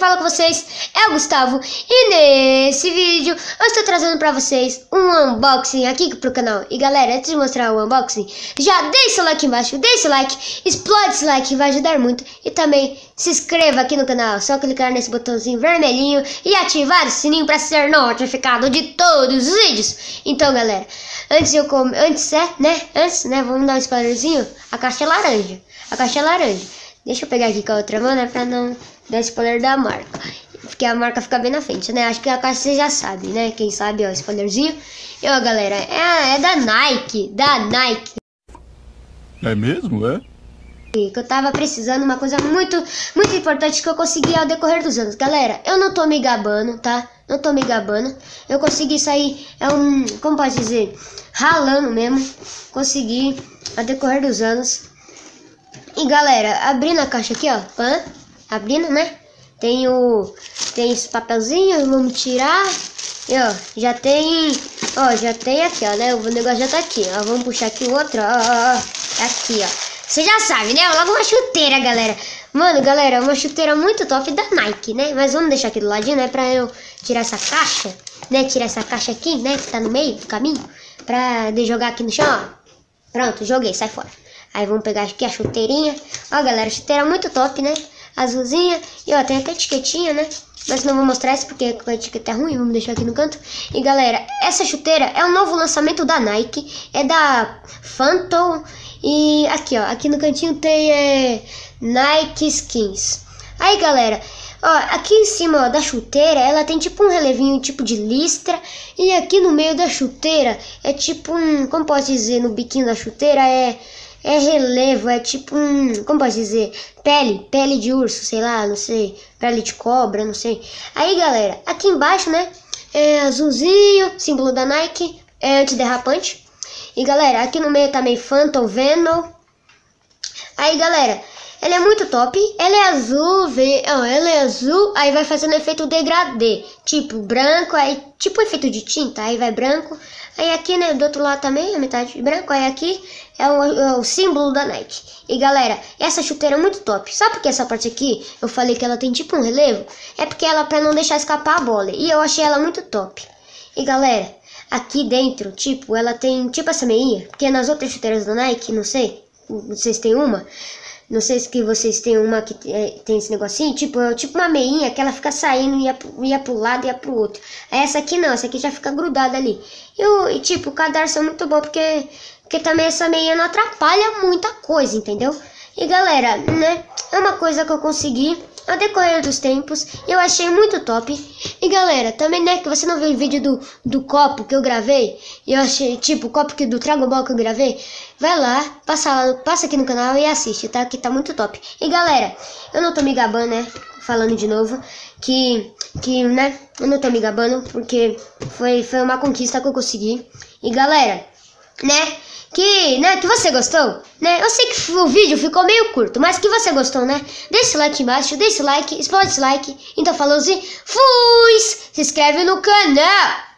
fala com vocês é o Gustavo e nesse vídeo eu estou trazendo para vocês um unboxing aqui pro canal. E galera, antes de mostrar o unboxing, já deixa o like embaixo, deixa o like, explode esse like, vai ajudar muito. E também se inscreva aqui no canal, só clicar nesse botãozinho vermelhinho e ativar o sininho para ser notificado de todos os vídeos. Então galera, antes eu com... antes é, né, antes, né, vamos dar um spoilerzinho, a caixa é laranja, a caixa é laranja. Deixa eu pegar aqui com a outra mão, né? Pra não dar spoiler da marca. Porque a marca fica bem na frente, né? Acho que a caixa você já sabe, né? Quem sabe, ó, spoilerzinho. E ó, galera, é, é da Nike. Da Nike. É mesmo, é? Que eu tava precisando uma coisa muito, muito importante que eu consegui ao decorrer dos anos. Galera, eu não tô me gabando, tá? Não tô me gabando. Eu consegui sair, é um, como pode dizer, ralando mesmo. Consegui ao decorrer dos anos. E galera, abrindo a caixa aqui, ó, pã, abrindo, né? Tem o tem esse papelzinho, vamos tirar. E ó, já tem, ó, já tem aqui, ó, né? O negócio já tá aqui, ó. Vamos puxar aqui o outro, ó, ó, ó. É aqui, ó. Você já sabe, né? Logo uma chuteira, galera. Mano, galera, uma chuteira muito top da Nike, né? Mas vamos deixar aqui do ladinho, né? Pra eu tirar essa caixa, né? Tirar essa caixa aqui, né? Que tá no meio do caminho. Pra de jogar aqui no chão, ó. Pronto, joguei, sai fora. Aí vamos pegar aqui a chuteirinha. Ó, galera, chuteira muito top, né? Azulzinha. E ó, tem até etiquetinha, né? Mas não vou mostrar isso porque a etiqueta é ruim. Vamos deixar aqui no canto. E galera, essa chuteira é um novo lançamento da Nike. É da Phantom. E aqui, ó. Aqui no cantinho tem é, Nike Skins. Aí, galera. Ó, aqui em cima ó, da chuteira, ela tem tipo um relevinho tipo de listra. E aqui no meio da chuteira é tipo um. Como posso dizer? No biquinho da chuteira é é relevo, é tipo um, como posso dizer, pele, pele de urso, sei lá, não sei, pele de cobra, não sei. Aí, galera, aqui embaixo, né, é azulzinho, símbolo da Nike, é antiderrapante. E, galera, aqui no meio também Phantom Venom. Aí, galera, ela é muito top. Ela é azul, vê, ó, ela é azul, aí vai fazendo efeito degradê, tipo branco, aí tipo efeito de tinta, aí vai branco. Aí aqui, né, do outro lado também, a metade branco, aí aqui é o, é o símbolo da Nike. E galera, essa chuteira é muito top. Sabe por que essa parte aqui eu falei que ela tem tipo um relevo? É porque ela para não deixar escapar a bola. E eu achei ela muito top. E galera, aqui dentro, tipo, ela tem tipo essa meia, porque nas outras chuteiras da Nike, não sei, vocês têm uma, não sei se que vocês têm uma que é, tem esse negocinho, tipo, é tipo uma meinha que ela fica saindo e ia, ia pro lado e ia pro outro. Essa aqui não, essa aqui já fica grudada ali. E, e tipo, o cadarço é muito bom porque, porque também essa meinha não atrapalha muita coisa, entendeu? E galera, né, é uma coisa que eu consegui ao decorrer dos tempos, eu achei muito top. E galera, também né, que você não viu o vídeo do, do copo que eu gravei, eu achei, tipo, o copo que, do Dragon Ball que eu gravei, vai lá, passa, passa aqui no canal e assiste, tá? Que tá muito top. E galera, eu não tô me gabando, né? Falando de novo, que, que, né, eu não tô me gabando, porque foi, foi uma conquista que eu consegui. E galera, né? Que, né, que você gostou, né? Eu sei que o vídeo ficou meio curto, mas que você gostou, né? Deixa o like embaixo, deixa o like, explode esse like. Então falou assim, fui! Se inscreve no canal!